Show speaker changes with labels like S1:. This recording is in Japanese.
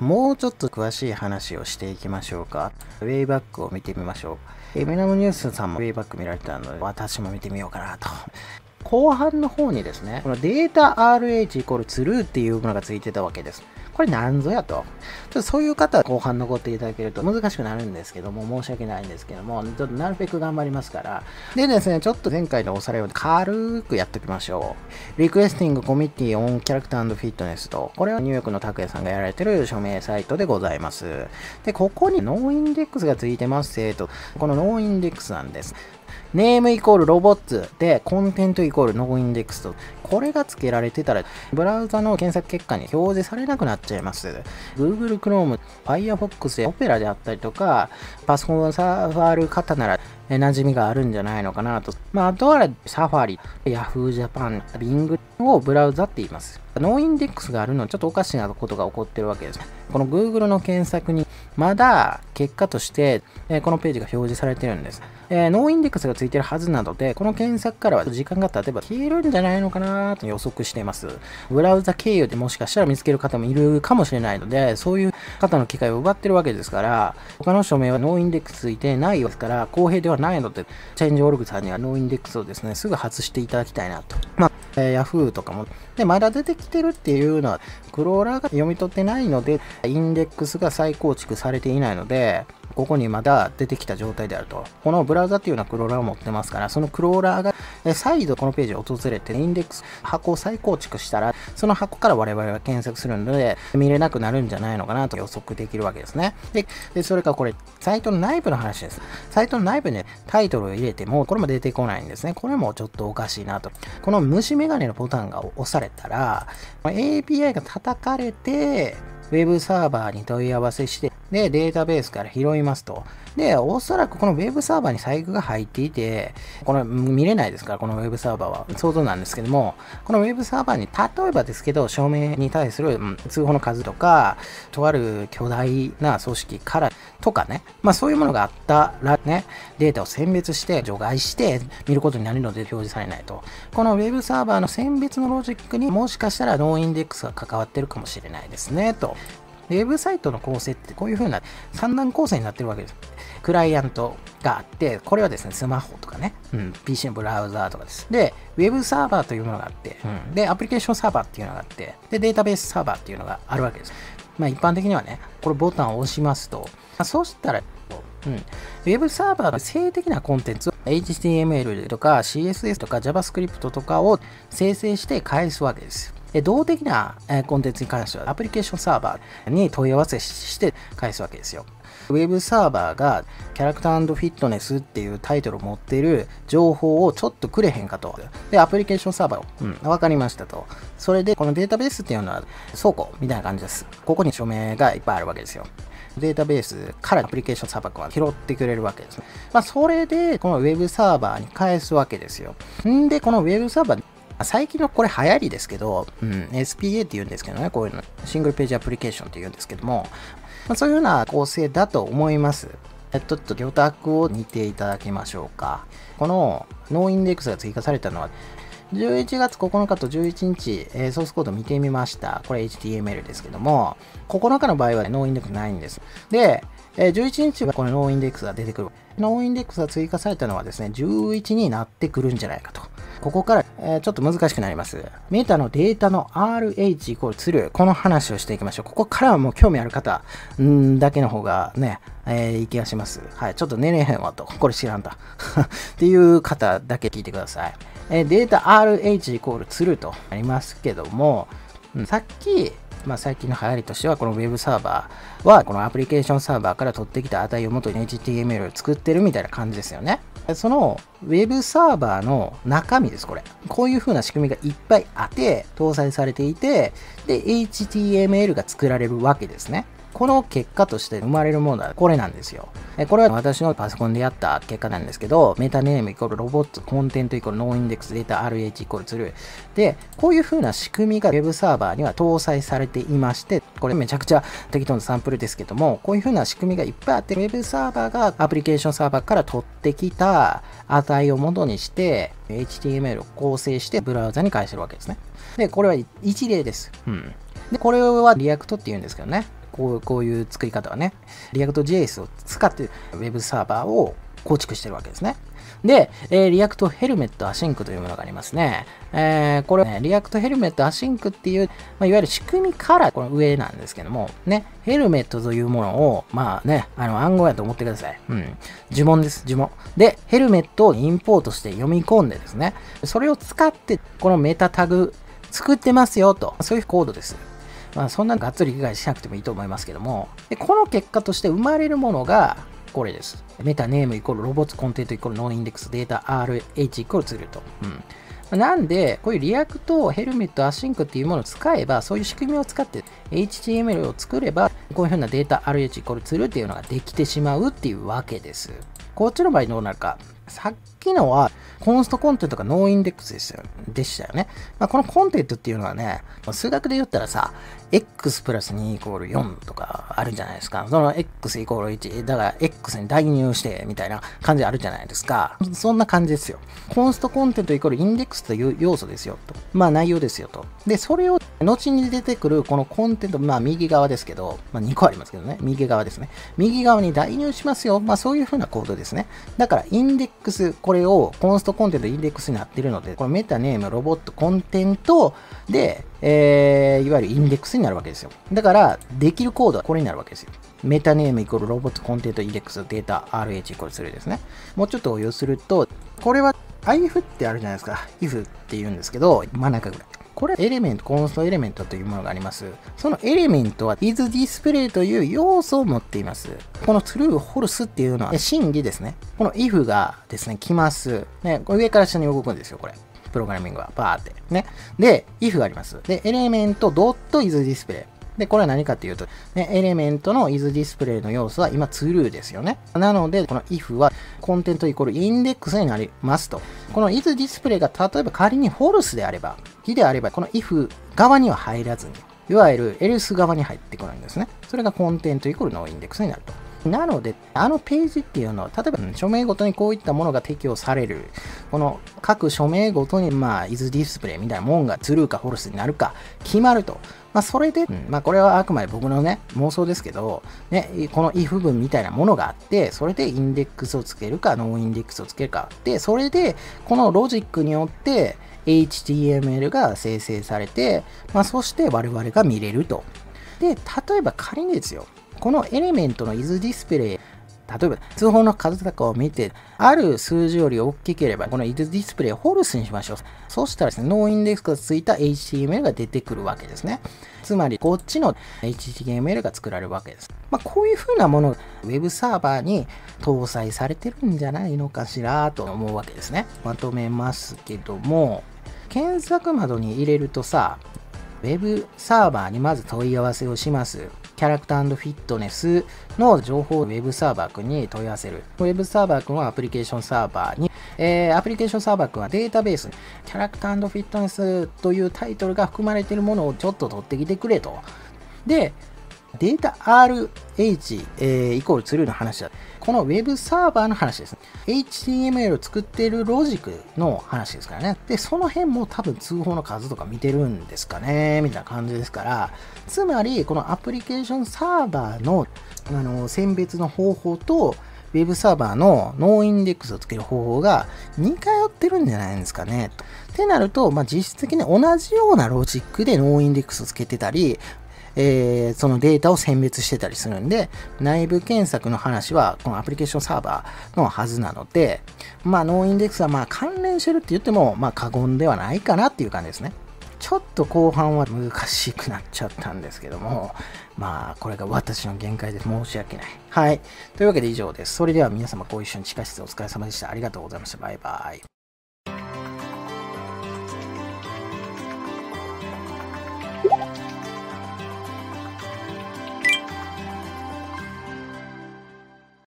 S1: もうちょっと詳しい話をしていきましょうか。ウェイバックを見てみましょう。エミナムニュースさんもウェイバック見られたので、私も見てみようかなと。後半の方にですね、このデータ RH イコール true っていうものがついてたわけです。これ何ぞやと。ちょっとそういう方は後半残っていただけると難しくなるんですけども、申し訳ないんですけども、ちょっとなるべく頑張りますから。でですね、ちょっと前回のおさらいを軽くやっておきましょう。 Requesting Committee on Character Fitness と、これはニューヨークの拓也さんがやられてる署名サイトでございます。で、ここに noindex がついてますえと、この noindex なんです。 name イコール robots で、 content イコール noindex と、これが付けられてたら、ブラウザの検索結果に表示されなくなっちゃいます。Google Chrome、Firefox や Opera であったりとか、パソコンサーファーる方なら、馴染みがあるんじゃないのかなと。まあ、あとは、サファリ、Yahoo Japan、Bing をブラウザって言います。 noindex があるのはちょっとおかしなことが起こってるわけです。この Google の検索にまだ結果として、えこのページが表示されてるんです。え、 noindex がついてるはずなので、この検索からは時間が経てば消えるんじゃないのかなと予測しています。ブラウザ経由でもしかしたら見つける方もいるかもしれないので、そういう方の機会を奪ってるわけですから、他の署名は noindex ついてないですから、公平ではないので、 Change.org さんには noindex をですね、すぐ外していただきたいなと。まあ、えー、Yahoo とかも。で、まだ出てきてるっていうのは、クローラーが読み取ってないので、インデックスが再構築されていないので、ここにまだ出てきた状態であると。このブラウザっていうのはクローラーを持ってますから、そのクローラーが再度このページを訪れて、インデックス箱を再構築したら、その箱から我々は検索するので、見れなくなるんじゃないのかなと予測できるわけですね。で、でそれかこれ、サイトの内部の話です。サイトの内部にタイトルを入れても、これも出てこないんですね。これもちょっとおかしいなと。この虫眼鏡のボタンが押されたら、API が叩かれて、ウェブサーバーに問い合わせして、で、データベースから拾いますと。で、おそらくこのウェブサーバーに細工が入っていて、この見れないですから、このウェブサーバーは。想像なんですけども、このウェブサーバーに、例えばですけど、証明に対する、うん、通報の数とか、とある巨大な組織からとかね、まあそういうものがあったらね、データを選別して除外して見ることになるので表示されないと。このウェブサーバーの選別のロジックにもしかしたら noindex が関わってるかもしれないですね、と。ウェブサイトの構成ってこういう風な三段構成になってるわけです。クライアントがあって、これはですね、スマホとかね、うん、PC のブラウザーとかです。で、ウェブサーバーというものがあって、うん、で、アプリケーションサーバーっていうのがあって、で、データベースサーバーっていうのがあるわけです。まあ一般的にはね、これボタンを押しますと、まあ、そうしたら、うん、ウェブサーバーの性的なコンテンツを HTML とか CSS とか JavaScript とかを生成して返すわけです。動的なコンテンツに関してはアプリケーションサーバーに問い合わせして返すわけですよ。ウェブサーバーがキャラクターフィットネスっていうタイトルを持っている情報をちょっとくれへんかと。で、アプリケーションサーバーを、うん、わかりましたと。それで、このデータベースっていうのは倉庫みたいな感じです。ここに署名がいっぱいあるわけですよ。データベースからアプリケーションサーバーが拾ってくれるわけです。まあ、それで、このウェブサーバーに返すわけですよ。んで、このウェブサーバー最近のこれ流行りですけど、うん、SPA って言うんですけどね、こういうの、シングルページアプリケーションって言うんですけども、まあ、そういうような構成だと思います。ちょっと魚拓を見ていただきましょうか。この noindex が追加されたのは、11月9日と11日、えー、ソースコード見てみました。これ HTML ですけども、9日の場合は、 noindex ないんです。で、えー、11日はこの noindex が出てくる。 noindex が追加されたのはですね、11になってくるんじゃないかと。ここから、えー、ちょっと難しくなります。 meta のデータの RH イコール true。この話をしていきましょう。ここからはもう興味ある方んだけの方がね、えー、いい気がします。はい。ちょっと寝れへんわと。これ知らんと。っていう方だけ聞いてください。えー、データ RH イコールツルーとありますけども、さっき、まあ、最近の流行りとしては、この Web サーバーは、このアプリケーションサーバーから取ってきた値を元に HTML を作ってるみたいな感じですよね。その Web サーバーの中身です、これ。こういう風な仕組みがいっぱいあって、搭載されていて、で、HTML が作られるわけですね。この結果として生まれるものはこれなんですよ。これは私のパソコンでやった結果なんですけど、メタネームイコールロボット、コンテントイコールノーインデックスデータ RH イコールツルー。で、こういう風な仕組みが Web サーバーには搭載されていまして、これめちゃくちゃ適当なサンプルですけども、こういう風な仕組みがいっぱいあって、Web サーバーがアプリケーションサーバーから取ってきた値を元にして、HTML を構成してブラウザに返してるわけですね。で、これは一例です。うん。で、これは React って言うんですけどね。こうこういう作り方はね、リアクト JS を使って Web サーバーを構築してるわけですね。で、えー、 React Helmet Async というものがありますね。えー、これ、ね、 React Helmet Async っていう、まあ、いわゆる仕組みからこの上なんですけども、ね、 Helmet というものを、まあね、あの暗号やと思ってください。うん。呪文です、呪文。で、 Helmet をインポートして読み込んでですね、それを使って、このメタタグ作ってますよと、そういうコードです。まあ、そんながっつり理解しなくてもいいと思いますけども、でこの結果として生まれるものが、これです。 meta name イコール robots content イコール noindex data RH イコール true と。うん。なんで、こういう React、Helmet、Async っていうものを使えば、そういう仕組みを使って HTML を作れば、こういうふうなデータ RH イコールツールっていうのができてしまうっていうわけです。こっちの場合どうなるか。さっきのは、 const content が noindex でしたよでしたよね。まあ、この content っていうのはね、数学で言ったらさ、x プラス2イコール4とかあるじゃないですか。その x イコール1、だから x に代入してみたいな感じあるじゃないですか。そんな感じですよ。 const content イコール index という要素ですよと。まあ内容ですよと。で、それを後に出てくるこの content、まあ右側ですけど、まあ2個ありますけどね。右側ですね。右側に代入しますよ。まあそういう風なコードですね。だからインデックス、これこれをコンストコンテンツインデックスになってるので、このメタネーム、ロボット、コンテントで、えー、いわゆるインデックスになるわけですよ。だから、できるコードはこれになるわけですよ。メタネームイコールロボットコンテントインデックスデータ RH イコールするですね。もうちょっと応用すると、これは if ってあるじゃないですか。if って言うんですけど、真ん中ぐらい。これエレメント、コンストエレメントというものがあります。そのエレメントは isDisplay という要素を持っています。この true、false っていうのは真偽ですね。この if がですね、来ます。ね、これ上から下に動くんですよ、これ。プログラミングは。バーって。ね。で、if があります。で、エレメント .isDisplay。で、これは何かっていうと、ね、エレメントの isDisplay の要素は今 true ですよね。なので、この if はコンテントイコールインデックスになりますと。この isDisplay が例えば仮に false であれば、非であれば、この if 側には入らずに、いわゆる else 側に入ってこないんですね。それがコンテントイコールのインデックスになると。なので、あのページっていうのは、例えば、署名ごとにこういったものが適用される、この各署名ごとに、まあ、is display みたいなもんが true か false になるか決まると。まあ、それで、まあ、これはあくまで僕のね、妄想ですけど、ね、この if 文みたいなものがあって、それでインデックスをつけるか、ノーインデックスをつけるか。で、それで、このロジックによって、HTML が生成されて、まあ、そして我々が見れると。で、例えば仮にですよ、この element の isDisplay 例えば通報の数とかを見て、ある数字より大きければ、この isDisplay を false にしましょう。そうしたらですね、 noindex がついた HTML が出てくるわけですね。つまり、こっちの HTML が作られるわけです。まあ、こういう風なものが Web サーバーに搭載されてるんじゃないのかしらと思うわけですね。まとめますけども、検索窓に入れるとさ、Web サーバーにまず問い合わせをします。キャラクターフィットネスの情報をウェブサーバー君に問い合わせる。ウェブサーバー君はアプリケーションサーバーに、えー、アプリケーションサーバー君はデータベースに、キャラクターフィットネスというタイトルが含まれているものをちょっと取ってきてくれと。で、データ RH、えー、イコール true の話だ。この Web サーバーの話ですね。HTML を作っているロジックの話ですからね。で、その辺も多分通報の数とか見てるんですかね、みたいな感じですから、つまり、このアプリケーションサーバーのあの選別の方法と、ウェブサーバーの noindex をつける方法が似通ってるんじゃないんですかね。ってなると、まあ、実質的に同じようなロジックで noindex をつけてたり、えー、そのデータを選別してたりするんで、内部検索の話はこのアプリケーションサーバーのはずなので、まあ、ノーインデックスはまあ関連してるって言っても、まあ、過言ではないかなっていう感じですね。ちょっと後半は難しくなっちゃったんですけども、まあ、これが私の限界で申し訳ない。はい。というわけで以上です。それでは皆様ご一緒に地下室お疲れ様でした。ありがとうございました。バイバイ。